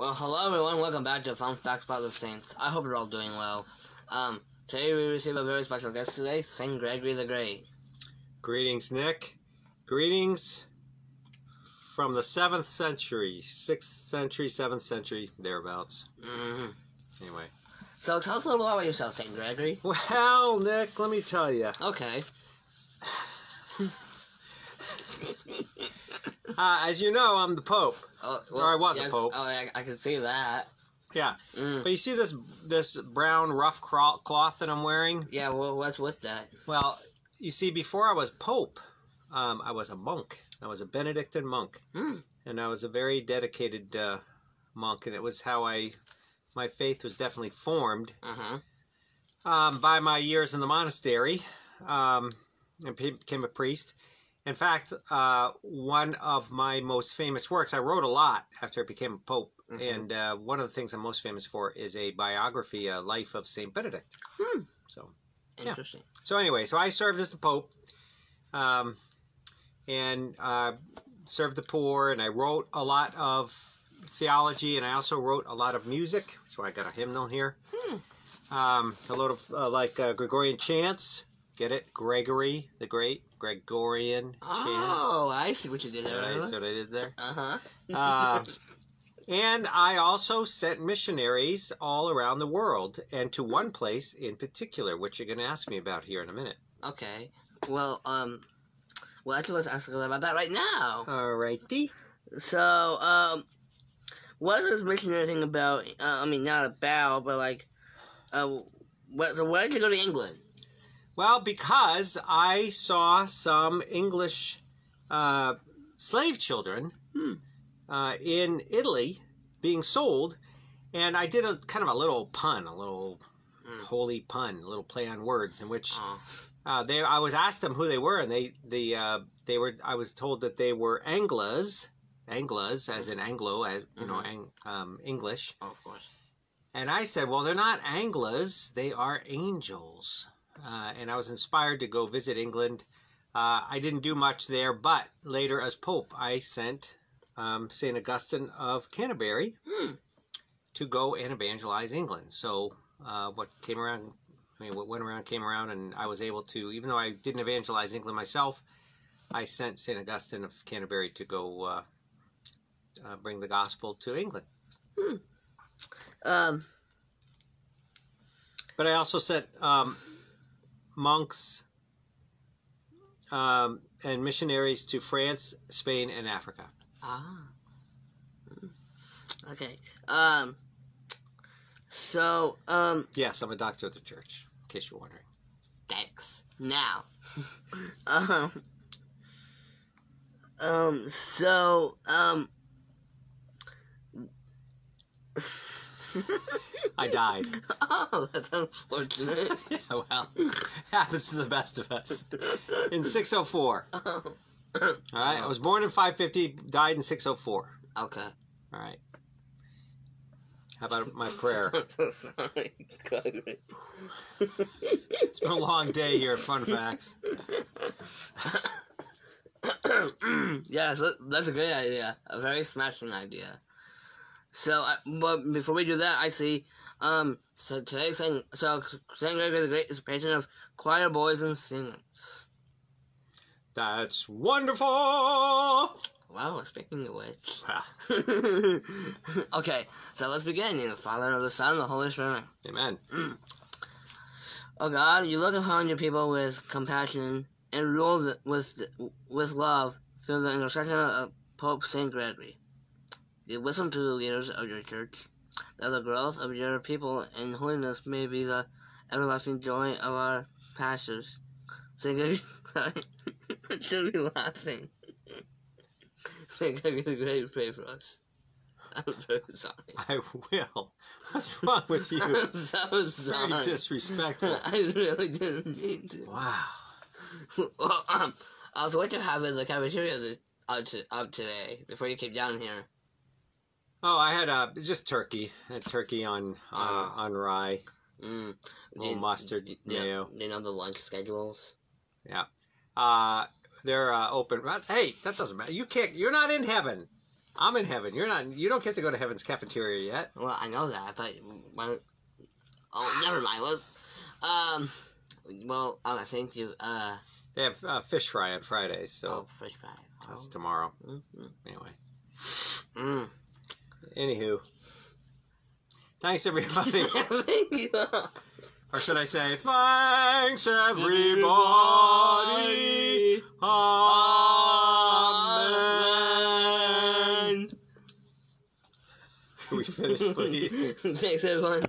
Well, hello everyone. Welcome back to Fun Facts about the Saints. I hope you're all doing well. Um, today we receive a very special guest today, Saint Gregory the Great. Greetings, Nick. Greetings from the 7th century, 6th century, 7th century, thereabouts. hmm Anyway. So tell us a little about yourself, Saint Gregory. Well, Nick, let me tell you. Okay. Uh, as you know, I'm the Pope. Oh, Or I was a pope. Oh, I, I can see that. Yeah. Mm. But you see this this brown rough cloth that I'm wearing? Yeah. Well, what's with that? Well, you see, before I was Pope, um, I was a monk. I was a Benedictine monk. Hmm. and I was a very dedicated uh, monk, and it was how I, my faith was definitely formed Uh huh. um, by my years in the monastery, um, and became a priest. In fact, uh, one of my most famous works, I wrote a lot after I became a pope, Mhm. and uh, one of the things I'm most famous for is a biography, a life of Saint Benedict. Hmm. So, Yeah. Interesting. so anyway, so I served as the pope, um, and uh, served the poor, and I wrote a lot of theology, and I also wrote a lot of music. So I got a hymnal here, Hmm. um, a lot of uh, like uh, Gregorian chants. Get it? Gregory the Great, Gregorian chant. Oh, I see what you did there. Right, see what I did there? Uh huh. Uh, and I also sent missionaries all around the world, and to one place in particular, which you're going to ask me about here in a minute. Okay. Well, um, well, actually, let's ask about that right now. Alrighty. So, um, what is this missionary thing about? Uh, I mean, not about, but like, uh, what? So, why did you go to England? Well, because I saw some English uh, slave children Hmm. uh, in Italy being sold, and I did a kind of a little pun, a little Hmm. holy pun, a little play on words, in which Oh, uh, they I was asked them who they were, and they the uh, they were I was told that they were Angles, Angles as in Anglo, as you know, Mhm. ang, um, English. of course. And I said, well, they're not Angles, they are angels. Uh, and I was inspired to go visit England. Uh, I didn't do much there, but later as Pope, I sent um, St. Augustine of Canterbury Hmm. to go and evangelize England. So uh, what came around, I mean, what went around came around, and I was able to, even though I didn't evangelize England myself, I sent St. Augustine of Canterbury to go uh, uh, bring the gospel to England. Um. But I also sent um, monks um, and missionaries to France, Spain, and Africa. Ah. Hmm. Okay. Um. So, um. Yes, I'm a doctor of the church, in case you're wondering. Thanks. Now. um. Um. So, um. I died. oh, that's unfortunate. yeah, well, happens to the best of us. In 604. Oh. All right, I was born in 550, died in 604. Okay. All right. How about my prayer? I'm so sorry. It's been a long day here at Fun Facts. yes, that's a great idea. A very smashing idea. So, but before we do that, I see. Um, so today, Saint so Saint Gregory the Great is a patron of choir boys and singers. That's wonderful! Wow, speaking of which. Okay, so let's begin. In the Father, and the Son, and the Holy Spirit. amen. Oh God, you look upon your people with compassion and rule th- with with love through the intercession of Pope Saint Gregory. Give wisdom to the leaders of your church, that the growth of your people in holiness may be the everlasting joy of our pastors. Saint Gregory, should be laughing. Saint Gregory the Great, pray for us. I'm very sorry. I will. What's wrong with you? I'm so Very sorry. disrespectful. I really didn't mean to. Wow. well, um, I was waiting to have in the cafeteria up, to, up today before you came down here. Oh, I had uh, just turkey. I had turkey on on, Ah. on rye, Mm. little mustard, do, you know- mayo. You know the lunch schedules? Uh, they're uh, open. Hey, that doesn't matter. You can't. You're not in heaven. I'm in heaven. You're not. You don't get to go to heaven's cafeteria yet. Well, I know that, but when, oh, never mind. Let's, um, well, I thank you. Uh, They have uh, fish fry on Fridays, so oh, fish fry. that's tomorrow. Mm-hmm. Anyway, Mm. Anywho, thanks everybody, or should I say thanks everybody. Amen. Can we finish, please? Thanks, everyone.